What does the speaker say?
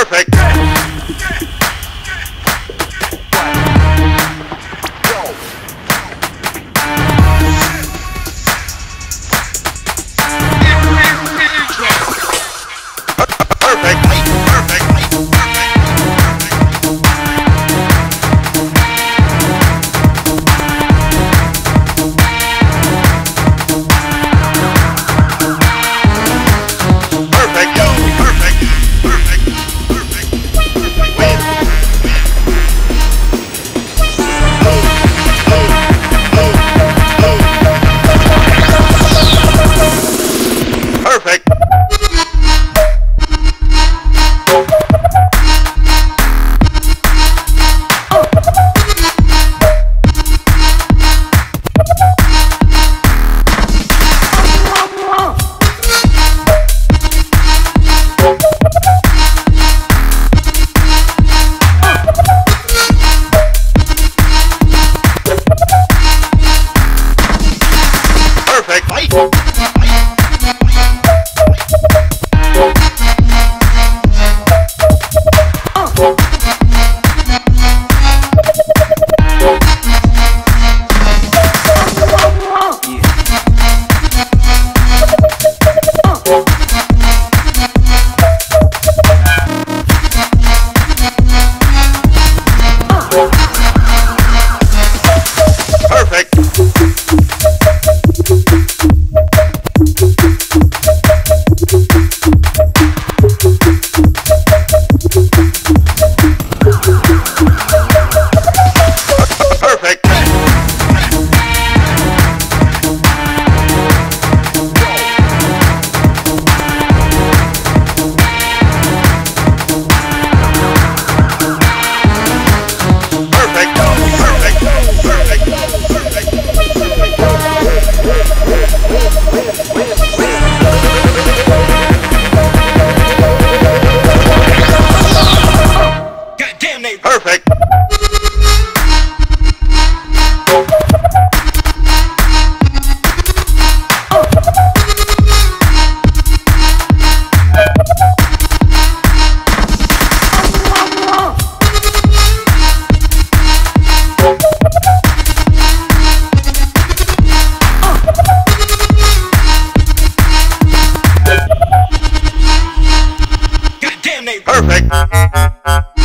Perfect. They Perfect.